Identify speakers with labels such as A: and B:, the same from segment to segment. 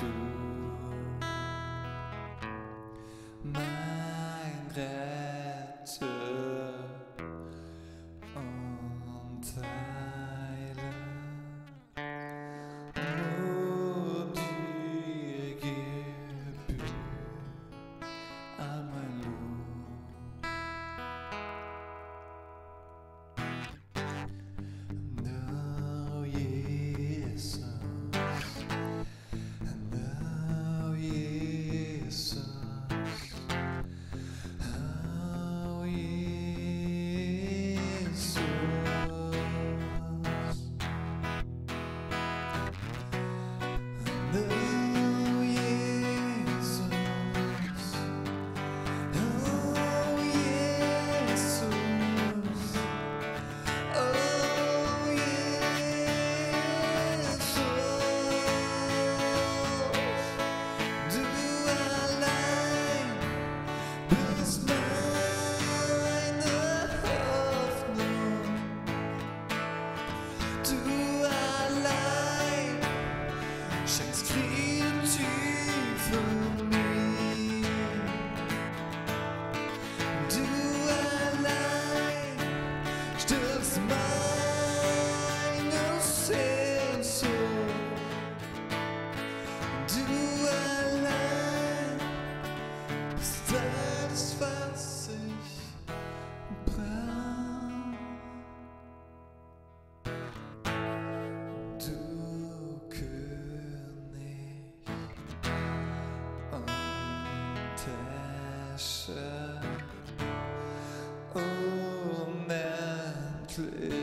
A: du mein Retter. Just cling for me. Do I lie? Does my unendlich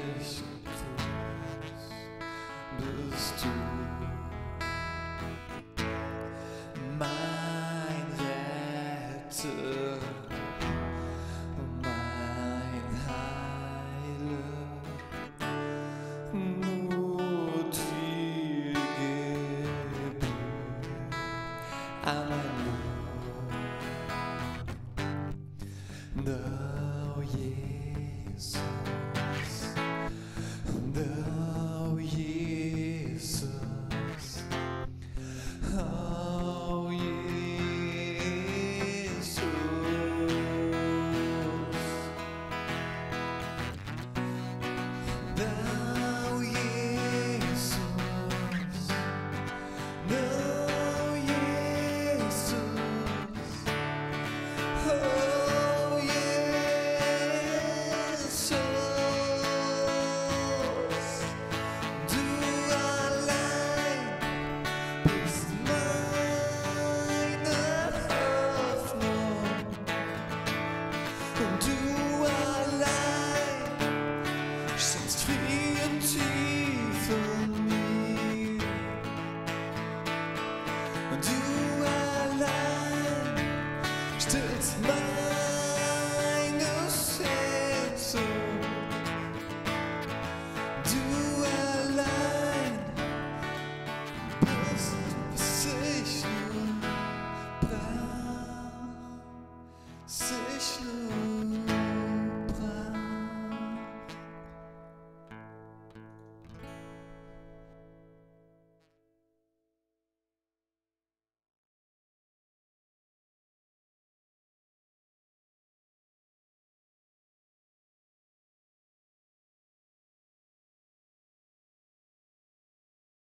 A: groß bist du. Mein Retter, mein Heiler,